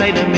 ឲ្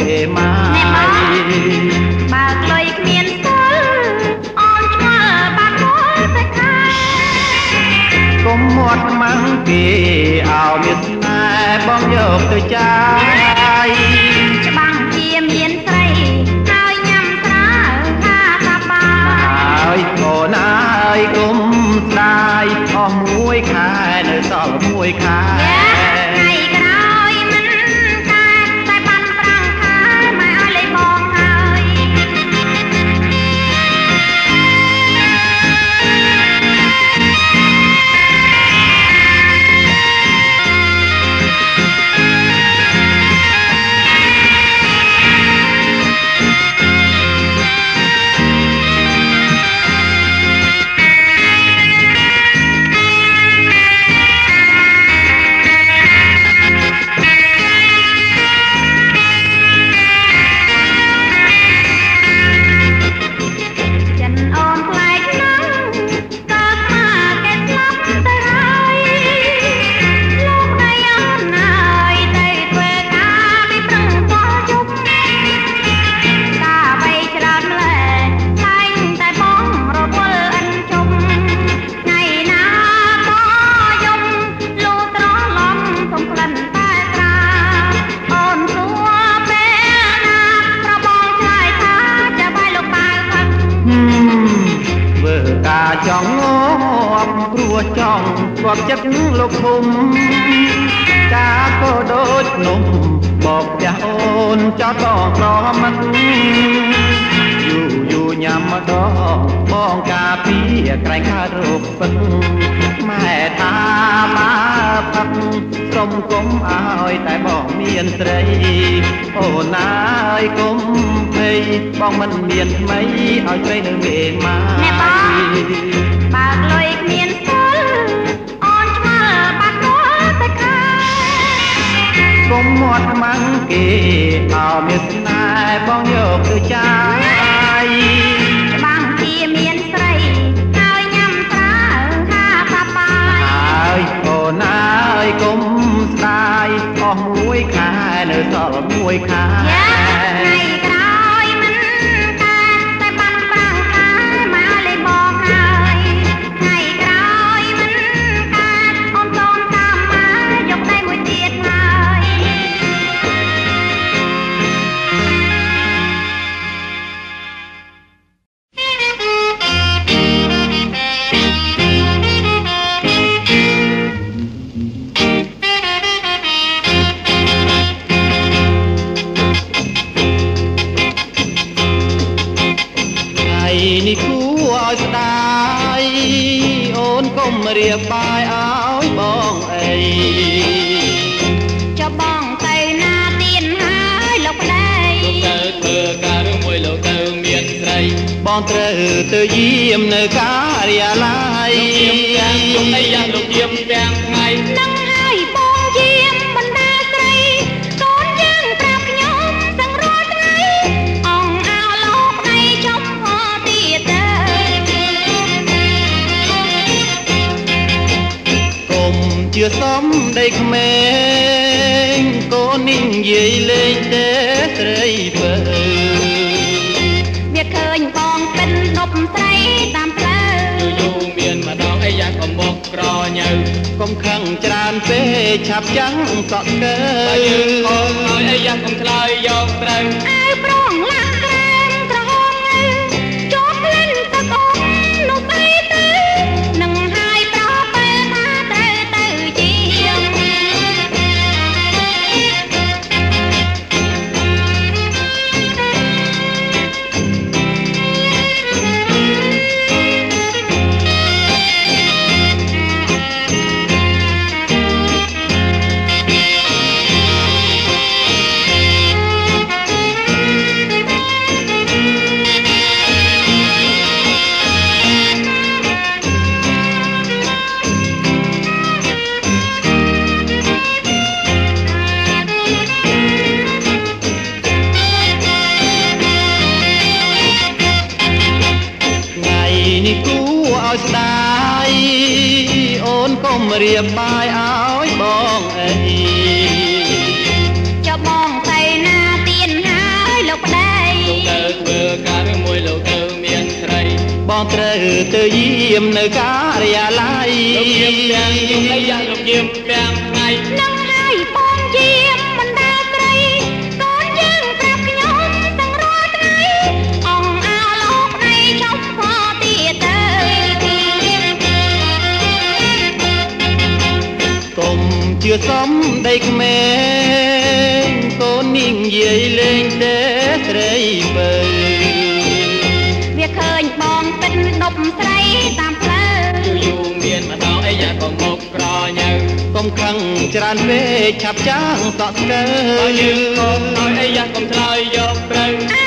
ំខឹងច្រើនពេកឆាប់ចាំងតក់ស្កើបើយើងកុំឲ្យអីយ៉ាស់កុំឆ្លើយយកត្រូវ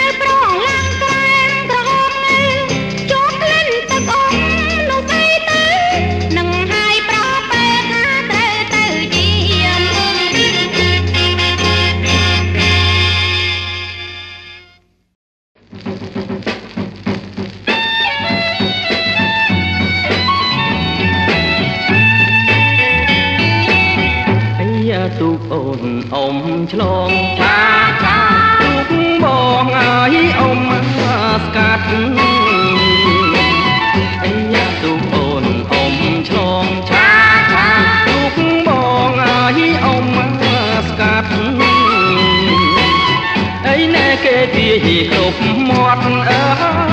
អ៊ំឆ្លងឆាឆាទុកបងអើយអ៊ំស្កាត់អីយ៉ាទុកអូនអ៊ំឆ្លងឆាឆាទុកបងអើយអ៊ំស្កាត់អីណែគេទាយគ្រប់មាត់អើ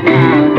ស្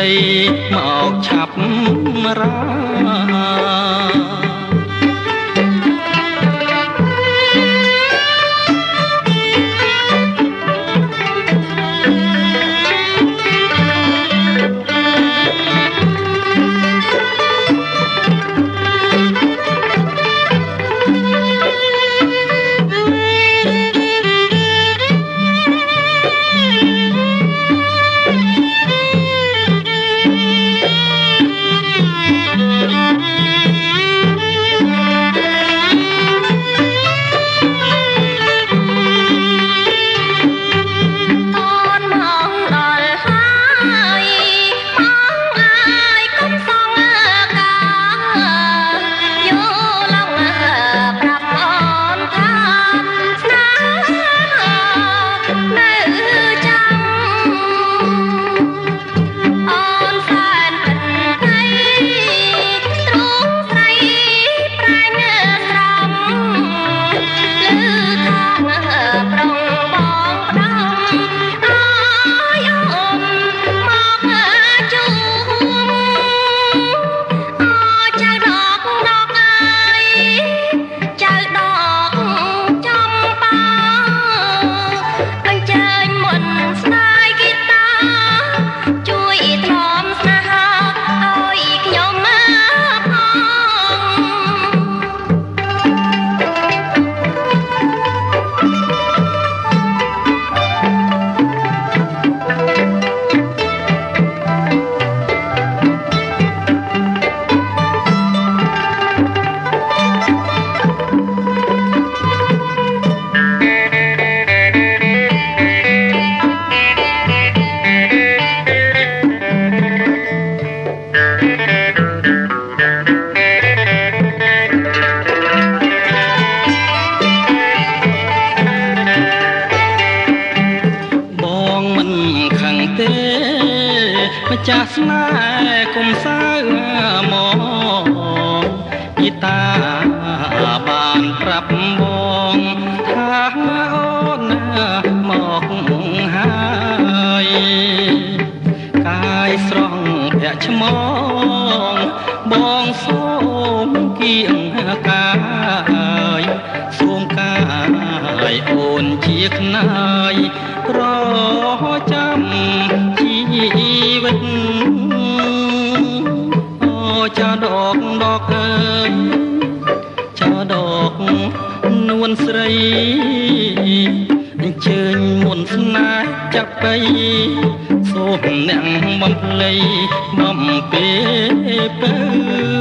哎。 ម្ចាស់ស្នេហ៍គុំសា មិនភ្លេចមកទេទៅ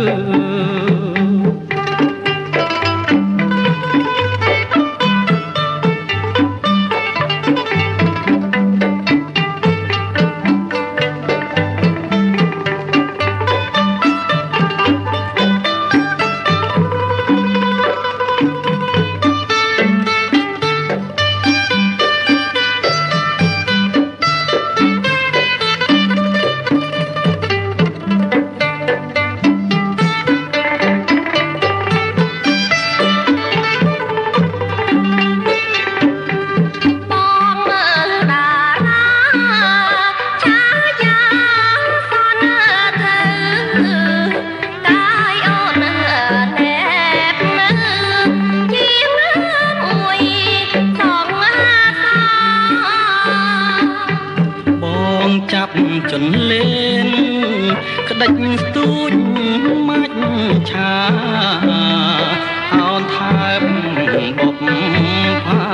ប់ចន្លេនក្តិចស្ទូចមាច់ឆាអោនថើបបបផា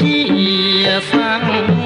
ជាសាំង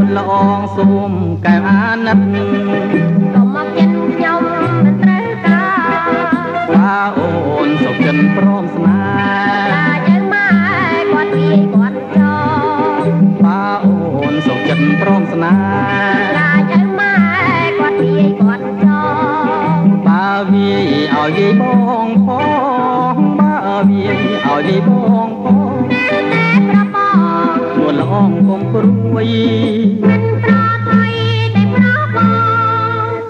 មិនល្អងសូមកែវអាណិតក៏មកចិនខ្ញុំមិនត្រូវការបើអូនសុខចិនព្រមស្នេហ៍តែយើងមកគាត់និយាយគាត់ចោបើអូនសុខចិនព្រមស្នេហ៍ មួយ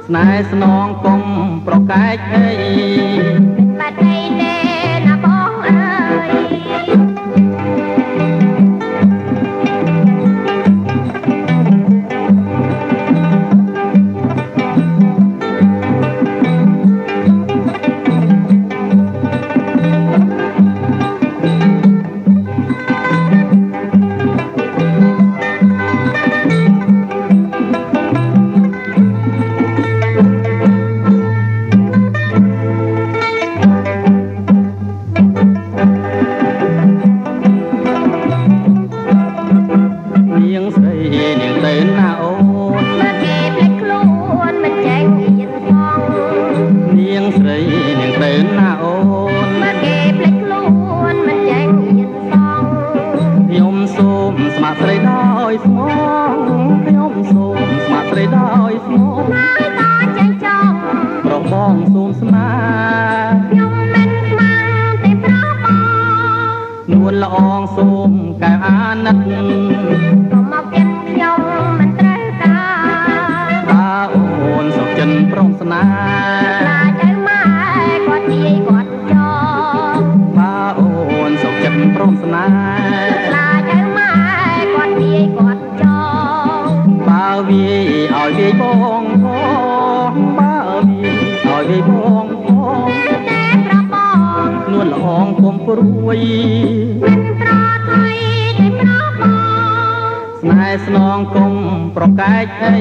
ស្នេហ៍ស្នងកុំប្រកែកអីបាត់អីទេ នៅតែចិញ្ចោមប្របងសូមស្មាខ្ញុំមិនស្មាទេប្របងនួនល្អងសូមកែវអាណិត រួយត្រថៃតែប្រោះស្នេហ៍ស្នងគុំប្រកែកអី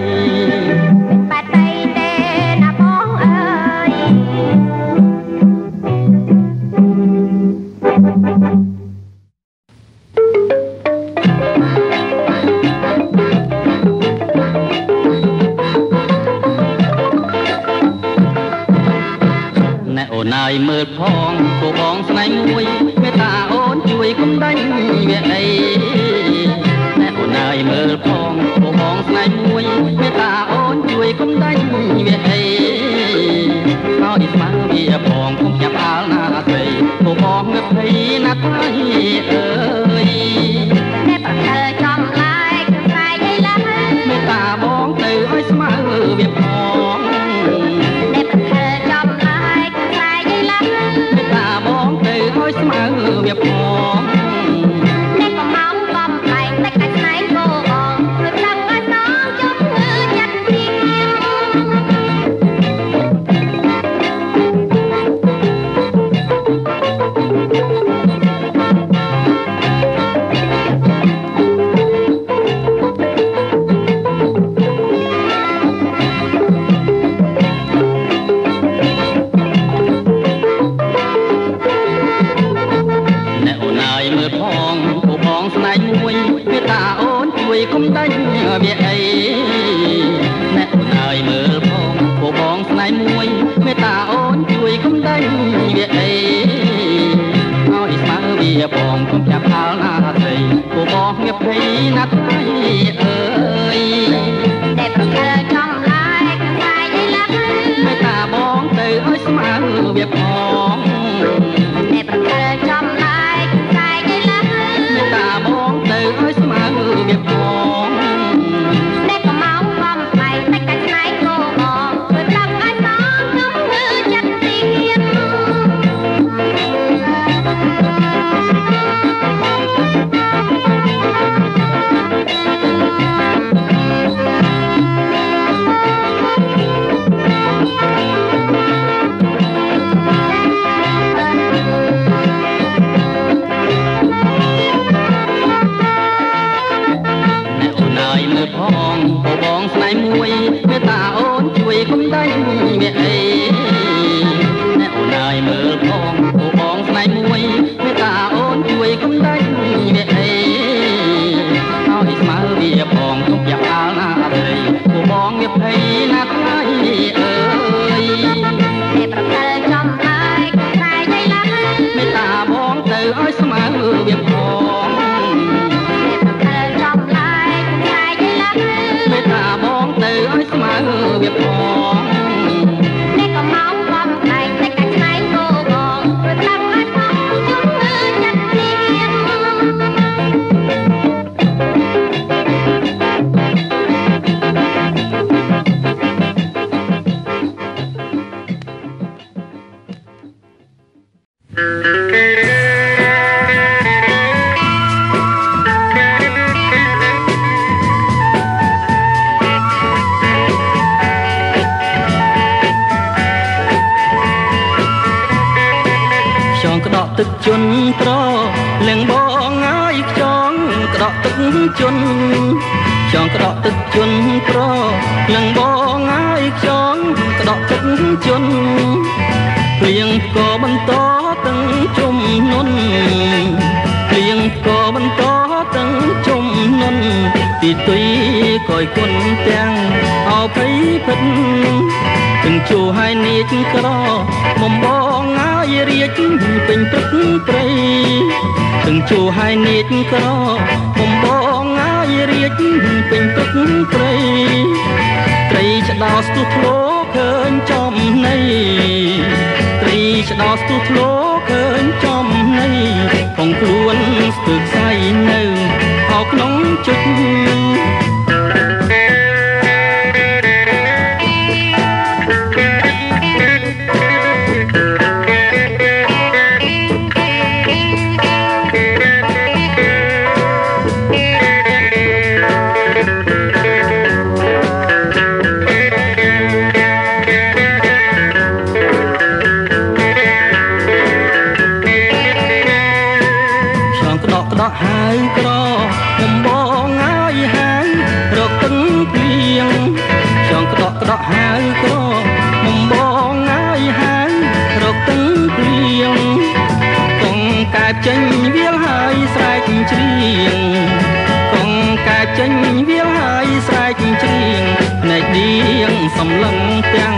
សំឡឹងទាំង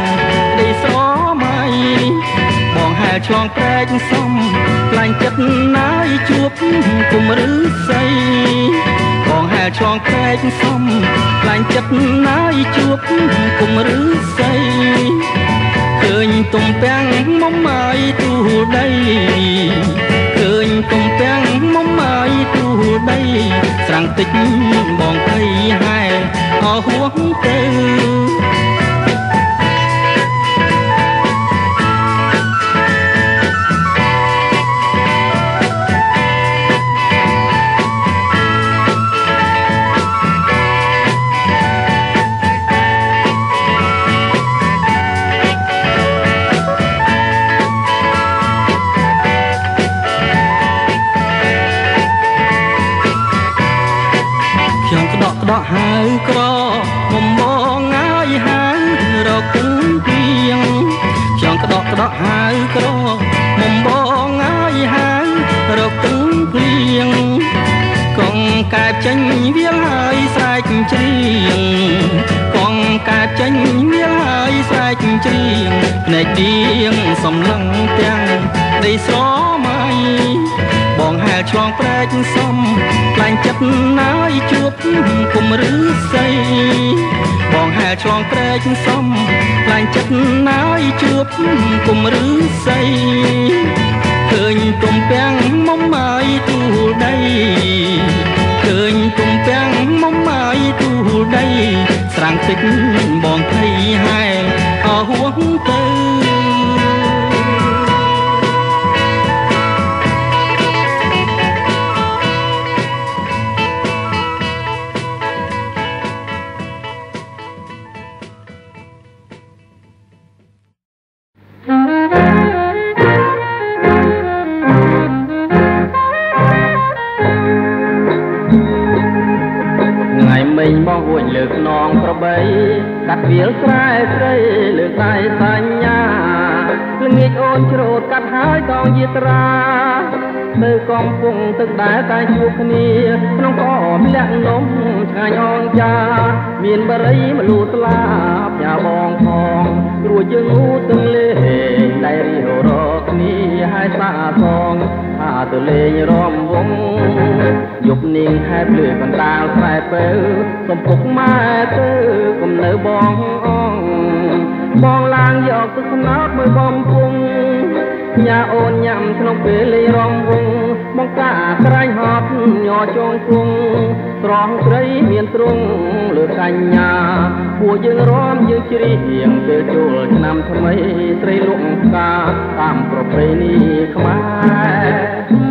ដេស្រមៃបងហែលឆ្លងប្រែកសំខ្លាញ់ចិត្តណាយជួបគុំឬស័យបងហែលឆ្លងប្រែកសំខ្លាញ់ចិត្តណាយជួបគុំឬស័យឃើញទំពាំងមុំហើយទូដីឃើញទំពាំងមុំហើយទូដីស្រាំងតិចបងភ័យហែអស់ហួងទៅ វាលហើយស្រែកច្រៀងកងកែបចេញវាលហើយស្រែកច្រៀងភ្នែកដៀងសំឡឹងទាំងដីស្រមៃបងហែលឆ្លងប្រែកសំខ្លាញ់ចិត្តណាយជួបគុំឬស័យបងហែលឆ្លងប្រែកសំខ្លាញ់ចិត្តណាយជួបគុំឬស័យឃើញទំពាំងមុំហើយទូលដី ឃើញទំពាំងមុំហើយទូលដីស្រាំងតិចបងភ័យហែអស់ហួងទៅ កំពុងទឹកដែលតែជួបគ្នាក្នុងកម្លាក់នំឆ្ងាយអងចាមានបរិយមលូស្លាបញ៉ាបងផងគ្រួយើងងូទន្លេតែរៀវរកគ្នាហើយសាសងថាទៅលេងរំវងយប់នាងខែភ្លឺកណ្ដាលខ្សែពើសំពុកម៉ែទៅគំនៅបងអងបងឡើងយកទឹកស្នោតមើលបំពុ ញ៉ាអូនញ៉ាំក្នុងពេលលេងរំវងបង្កាក្រៃហត់ញ័រចងគង់ត្រង់ស្រីមានទ្រង់លើកសញ្ញាពួកយើងរំយើងជ្រៀងពេលចូលឆ្នាំថ្មីស្រីលក់ផ្កាតាមប្រពៃណីខ្មែរ